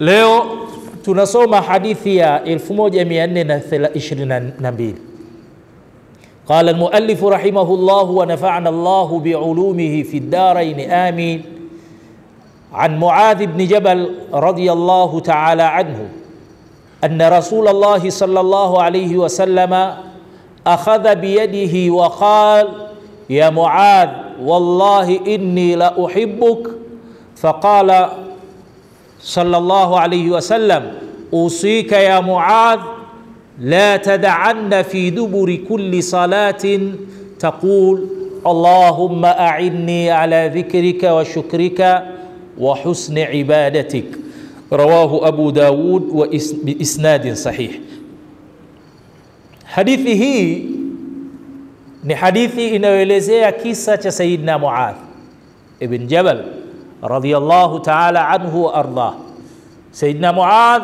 Leo tunasoma hadithi ya 1422 qala almuallifu rahimahullah wa nafa'ana Allah bi'ulumihi fi ad-darain amin. عن معاذ بن جبل رضي الله تعالى عنه أن رسول الله صلى الله عليه وسلم أخذ بيده وقال يا معاذ والله إني لأحبك فقال صلى الله عليه وسلم أوصيك يا معاذ لا تدعن في دبر كل صلاة تقول اللهم أعني على ذكرك وشكرك وحسن عبادتك. رواه أبو داود بإسناد صحيح. hadithi hii ni inayoelezea kisa cha sayidina muadh ibn jabal radhiyallahu taala anhu wa ardah sayidina muadh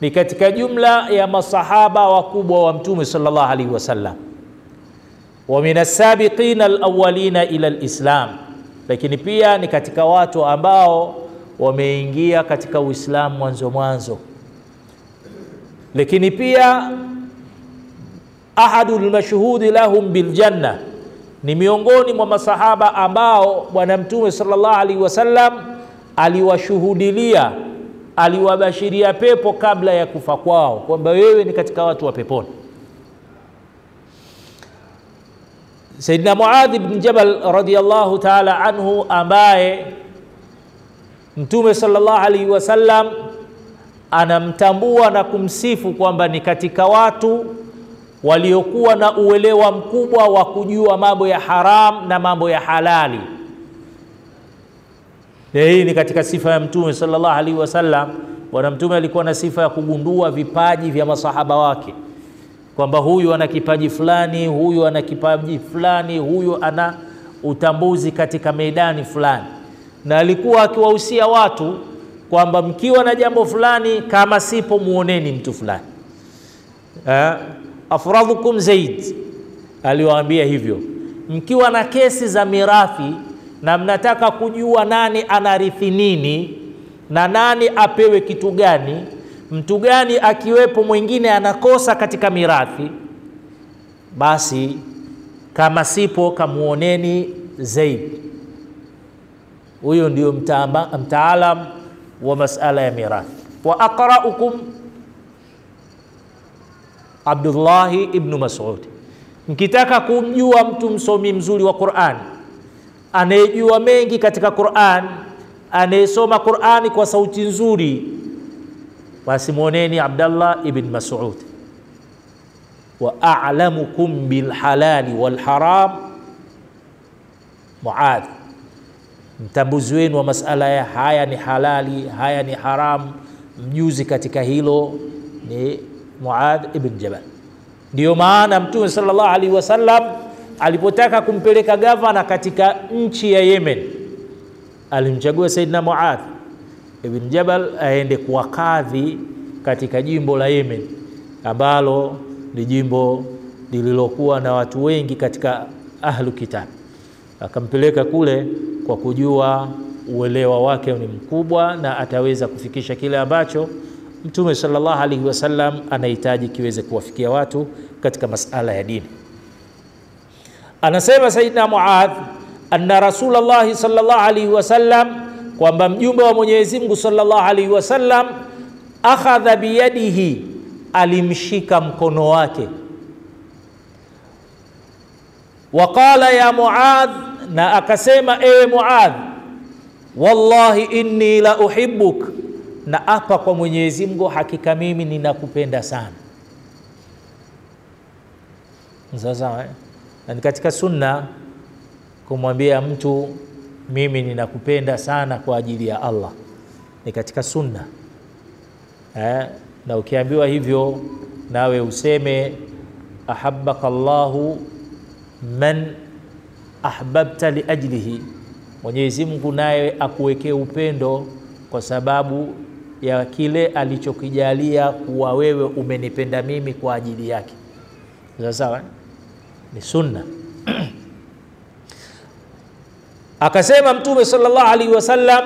ni katika jumla ya masahaba wakubwa wa mtume sallallahu alaihi wasallam wa min assabiqina ila alislam. Lakini pia ni katika watu ambao wameingia katika uislamu mwanzo mwanzo. Lakini pia ahadu lmashhudi lahum biljanna ni miongoni mwa masahaba ambao bwana mtume sallallahu alaihi wasallam aliwashuhudilia aliwabashiria pepo kabla ya kufa kwao kwamba wewe ni katika watu wa peponi Saidina Muadh bin Jabal radhiyallahu ta'ala anhu ambaye Mtume sallallahu alaihi wasallam anamtambua na kumsifu kwamba ni katika watu waliokuwa na uelewa mkubwa wa kujua mambo ya haram na mambo ya halali. Hii ni katika sifa ya Mtume sallallahu alaihi wasallam. Bwana Mtume alikuwa na sifa ya kugundua vipaji vya masahaba wake kwamba huyu ana kipaji fulani, huyu ana kipaji fulani, huyu ana utambuzi katika meidani fulani, na alikuwa akiwahusia watu kwamba mkiwa na jambo fulani, kama sipo muoneni mtu fulani afradhukum Zaid aliwaambia hivyo. Mkiwa na kesi za mirathi na mnataka kujua nani anarithi nini na nani apewe kitu gani mtu gani akiwepo mwingine anakosa katika mirathi, basi kama sipo kamuoneni Zaid. Huyo ndio mtaalam wa masala ya mirathi. Wa aqraukum Abdullahi ibnu Mas'ud. Mkitaka kumjua mtu msomi mzuri wa Qur'an, anayejua mengi katika Qur'an, anayesoma Qur'ani kwa sauti nzuri basi mwoneni Abdallah ibn Mas'ud. wa a'lamukum bil halali wal haram Muadh, mtambuzi wenu wa masala ya haya ni halali, haya ni haram, mjuzi katika hilo ni Muadh ibn Jabal. Ndiyo maana Mtume sallallahu alaihi wasallam alipotaka kumpeleka gavana katika nchi ya Yemen alimchagua saidna Muadh ibn Jabal aende kuwa kadhi katika jimbo la Yemen ambalo ni jimbo lililokuwa na watu wengi katika ahlu kitab. Akampeleka kule kwa kujua uelewa wake ni mkubwa na ataweza kufikisha kile ambacho Mtume sallallahu alaihi wasallam anahitaji kiweze kuwafikia watu katika masala ya dini. Anasema Saidina Muadh anna Rasulullah sallallahu alaihi wasallam kwamba mjumbe wa Mwenyezi Mungu sallallahu alaihi wasallam akhadha biyadihi, alimshika mkono wake, waqala ya Muadh, na akasema ewe Muadh, wallahi inni la uhibbuk, na apa kwa Mwenyezi Mungu, hakika mimi ninakupenda sana. Sasa na ni katika sunna kumwambia mtu mimi ninakupenda sana kwa ajili ya Allah, ni katika sunna eh, na ukiambiwa hivyo nawe useme ahabbaka Allahu man ahbabta liajlihi, Mwenyezi Mungu naye akuwekee upendo kwa sababu ya kile alichokijalia kuwa wewe umenipenda mimi kwa ajili yake. Sawa, ni sunna Akasema Mtume sallallahu alaihi wasallam,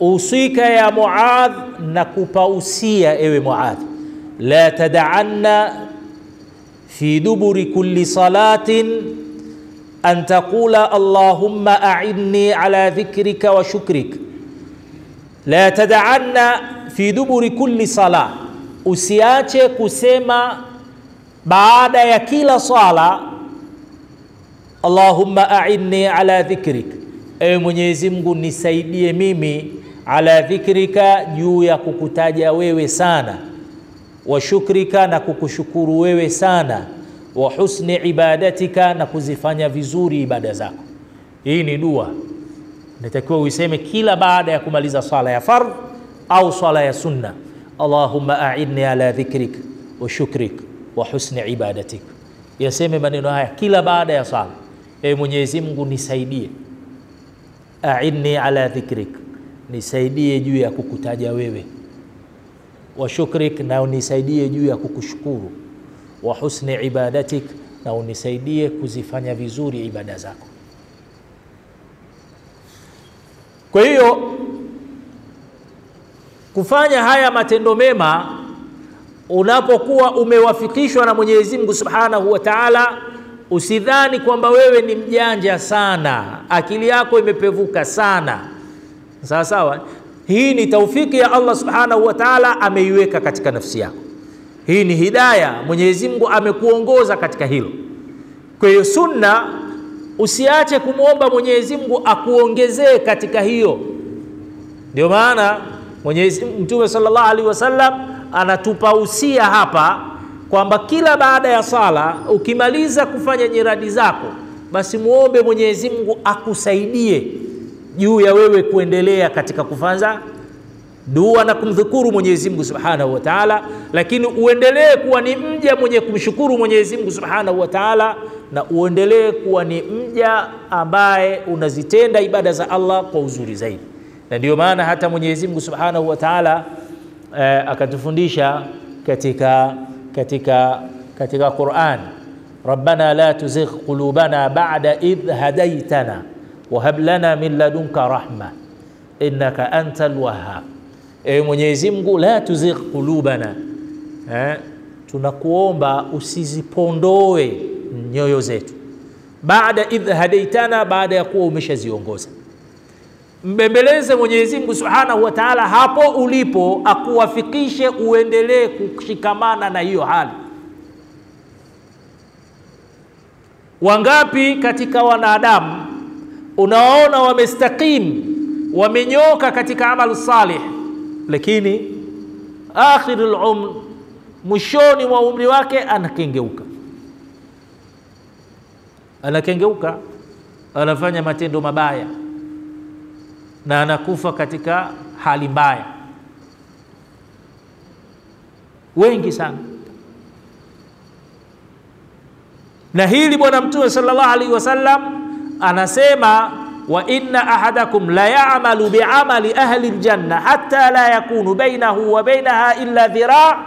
usika ya Muadh, na kupausia ewe Muadh, la tad'anna fi duburi kulli salatin an taqula allahumma a'inni ala dhikrika wa shukrik. La tad'anna fi duburi kulli salah, usiache kusema baada ya kila sala, allahumma a'inni ala dhikrik, ewe Mwenyezi Mungu nisaidie mimi ala dhikrika, juu ya kukutaja wewe sana, wa shukrika, na kukushukuru wewe sana, wa husni ibadatika, na kuzifanya vizuri ibada zako. Hii ni dua natakiwa uiseme kila baada ya kumaliza swala ya fardh au swala ya sunna. Allahumma a'inni ala dhikrik wa shukrik wa husni ibadatik. Yaseme maneno haya kila baada ya swala. Ewe Mwenyezi Mungu nisaidie, a'inni ala dhikrik, nisaidie juu ya kukutaja wewe, wa shukrik, na unisaidie juu ya kukushukuru, wa husni ibadatik, na unisaidie kuzifanya vizuri ibada zako. Kwa hiyo kufanya haya matendo mema, unapokuwa umewafikishwa na Mwenyezi Mungu Subhanahu wa Ta'ala, usidhani kwamba wewe ni mjanja sana, akili yako imepevuka sana. Sawa sawa, hii ni taufiki ya Allah Subhanahu wa Ta'ala, ameiweka katika nafsi yako. Hii ni hidaya, Mwenyezi Mungu amekuongoza katika hilo. Kwa hiyo sunna usiache kumwomba Mwenyezi Mungu akuongezee katika hiyo. Ndio maana Mwenyezi Mtume sallallahu alaihi wasallam anatupa usia hapa kwamba kila baada ya sala ukimaliza kufanya nyiradi zako, basi muombe Mwenyezi Mungu akusaidie juu ya wewe kuendelea katika kufanza dua na kumdhukuru Mwenyezi Mungu Subhanahu wa Ta'ala, lakini uendelee kuwa ni mja mwenye kumshukuru Mwenyezi Mungu Subhanahu wa Ta'ala na uendelee kuwa ni mja ambaye unazitenda ibada za Allah kwa uzuri zaidi. Na ndio maana hata Mwenyezi Mungu Subhanahu wa Ta'ala eh, akatufundisha katika katika katika Qur'an, Rabbana la tuzigh qulubana ba'da idh hadaytana wa hab lana min ladunka rahma. Innaka antal wahhab. Ewe Mwenyezi Mungu, la tuzigh qulubana. Eh, tunakuomba usizipondoe nyoyo zetu. Baada idh hadaitana, baada ya kuwa umeshaziongoza. Mbembeleze Mwenyezi Mungu Subhanahu wa Ta'ala hapo ulipo, akuwafikishe uendelee kushikamana na hiyo hali. Wangapi katika wanadamu unaona wamestakim, wamenyoka katika amalu salih, lakini akhirul umr, mwishoni mwa umri wake anakengeuka anakengeuka anafanya matendo mabaya na anakufa katika hali mbaya. Wengi sana, na hili Bwana Mtume sallallahu alaihi wasallam anasema, wa inna ahadakum la ya'malu bi'amali ahli aljanna hatta la yakunu bainahu wa bainaha illa dhira'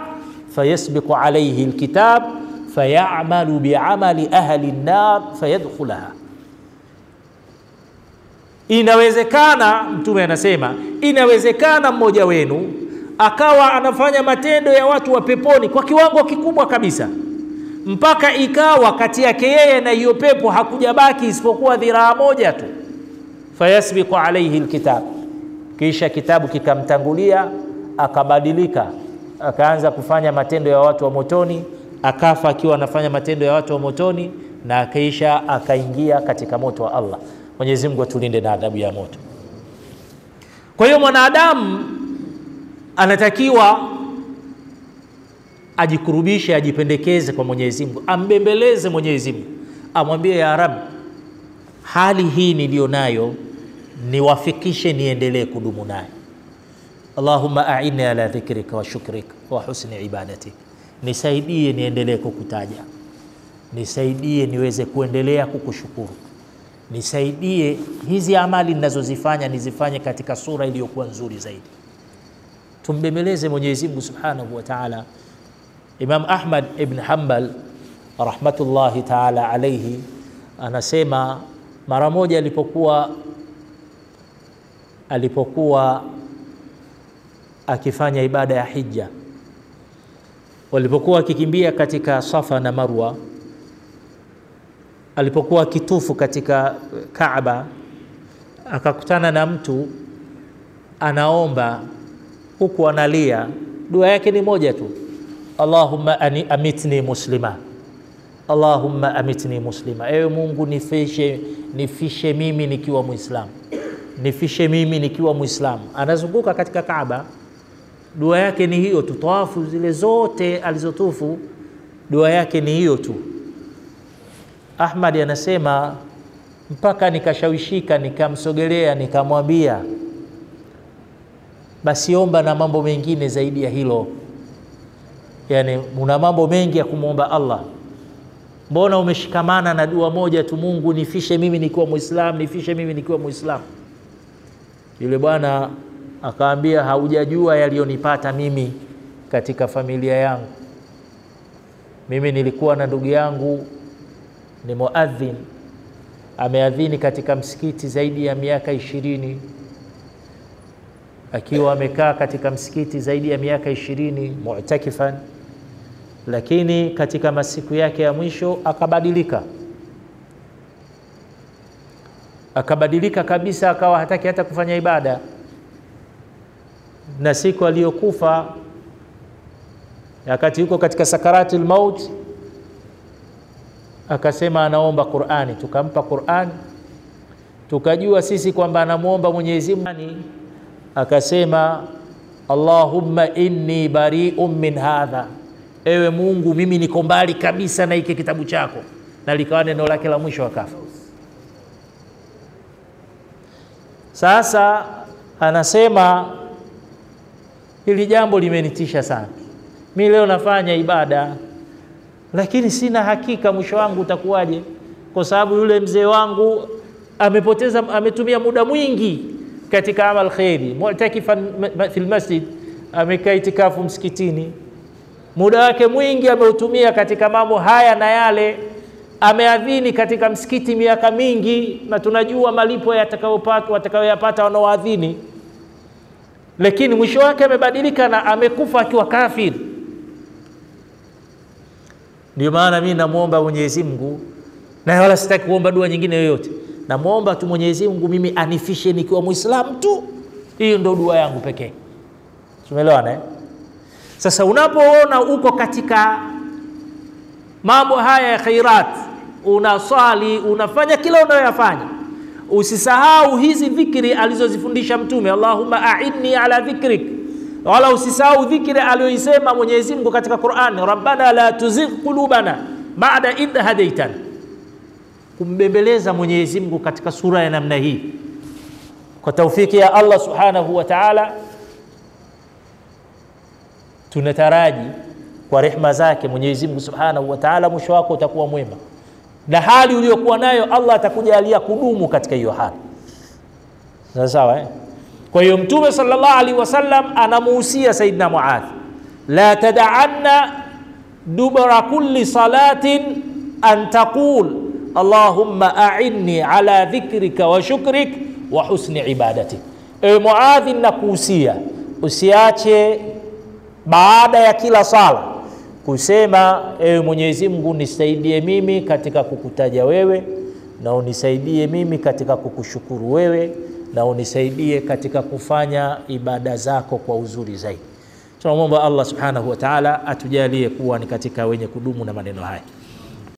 fayasbiqu alayhi alkitab fayamalu biamali ahli nnar fayadkhulaha. Inawezekana, Mtume anasema inawezekana mmoja wenu akawa anafanya matendo ya watu wa peponi kwa kiwango kikubwa kabisa, mpaka ikawa kati yake yeye na hiyo pepo hakujabaki isipokuwa dhiraa moja tu. Fayasbiqu alaihi lkitab, kisha kitabu kikamtangulia, akabadilika, akaanza kufanya matendo ya watu wa motoni akafa akiwa anafanya matendo ya watu wa motoni na kisha akaingia katika moto wa Allah. Mwenyezi Mungu atulinde na adhabu ya moto. Kwa hiyo mwanadamu anatakiwa ajikurubishe, ajipendekeze kwa Mwenyezi Mungu, ambembeleze Mwenyezi Mungu, amwambie ya Rabbi, hali hii niliyo nayo niwafikishe, niendelee kudumu nayo. Allahumma a'inni ala dhikrika wa shukrika wa husni ibadatik nisaidie niendelee kukutaja, nisaidie niweze kuendelea kukushukuru, nisaidie hizi amali ninazozifanya nizifanye katika sura iliyokuwa nzuri zaidi. tumbemeleze Mwenyezi Mungu Subhanahu wa Ta'ala. Imam Ahmad ibn Hanbal rahmatullahi ta'ala alayhi anasema mara moja alipokuwa alipokuwa akifanya ibada ya hija. Walipokuwa akikimbia katika Safa na Marwa, alipokuwa akitufu katika Kaaba, akakutana na mtu anaomba huku analia. Dua yake ni moja tu, Allahumma ani amitni muslima, Allahumma amitni muslima, ewe Mungu nifishe, nifishe mimi nikiwa Muislamu, nifishe mimi nikiwa Muislamu. Anazunguka katika Kaaba, dua yake ni hiyo tu. Tawafu zile zote alizotufu, dua yake ni hiyo tu. Ahmad anasema mpaka nikashawishika, nikamsogelea, nikamwambia basi omba na mambo mengine zaidi ya hilo. Yani una mambo mengi ya kumwomba Allah, mbona umeshikamana na dua moja tu, Mungu nifishe mimi nikiwa Muislamu, nifishe mimi nikiwa Muislamu? Yule bwana akaambia, haujajua yaliyonipata mimi katika familia yangu. Mimi nilikuwa na ndugu yangu ni muadhin, ameadhini katika msikiti zaidi ya miaka ishirini. Akiwa amekaa katika msikiti zaidi ya miaka ishirini mu'takifan, lakini katika masiku yake ya mwisho akabadilika, akabadilika kabisa, akawa hataki hata kufanya ibada, na siku aliyokufa wakati yuko katika sakaratul maut akasema anaomba Qur'ani, tukampa Qur'ani, tukajua sisi kwamba anamwomba Mwenyezi Mungu. Akasema Allahumma inni bari'un min hadha, ewe Mungu mimi niko mbali kabisa na hiki kitabu chako, na likawa neno lake la mwisho akafa. Sasa anasema hili jambo limenitisha sana, mi leo nafanya ibada lakini sina hakika mwisho wangu utakuwaje, kwa sababu yule mzee wangu amepoteza, ametumia muda mwingi katika amal kheri, mu'takifan fil masjid, amekaa itikafu msikitini, muda wake mwingi ameutumia katika mambo haya na yale, ameadhini katika msikiti miaka mingi, na tunajua malipo yatakayopata watakayoyapata wanaoadhini, lakini mwisho wake amebadilika na amekufa akiwa kafiri. Ndio maana mimi namwomba Mwenyezi Mungu, na wala sitaki kuomba dua nyingine yoyote namwomba tu Mwenyezi Mungu mimi anifishe nikiwa Muislamu tu. Hiyo ndio dua yangu pekee. Tumeelewana eh? Sasa unapoona uko katika mambo haya ya khairat, unaswali, unafanya kila unayoyafanya, usisahau hizi dhikri alizozifundisha Mtume, Allahumma a'inni ala dhikrik, wala usisahau dhikri aliyoisema Mwenyezi Mungu katika Qur'an, rabbana la tuzigh qulubana ba'da idh hadaitana kumbembeleza Mwenyezi Mungu katika sura ya namna hii kwa taufiki ya Allah Subhanahu wa Ta'ala, tunataraji kwa rehma zake Mwenyezi Mungu Subhanahu wa Ta'ala, mwisho wako utakuwa mwema na hali uliyokuwa nayo Allah atakujalia kudumu katika hiyo hali. Sawa sawa, eh? Kwa hiyo Mtume sallallahu alaihi wasallam anamuhusia Saidina Muadh, la tad'anna dubra kulli salatin an taqul Allahumma a'inni ala dhikrika wa shukrik wa husni ibadatik. Ewe Muadhi, nakuhusia usiache baada ya kila sala kusema ewe Mwenyezi Mungu, nisaidie mimi katika kukutaja wewe na unisaidie mimi katika kukushukuru wewe na unisaidie katika kufanya ibada zako kwa uzuri zaidi. Tunamwomba Allah subhanahu wa ta'ala atujalie kuwa ni katika wenye kudumu na maneno haya.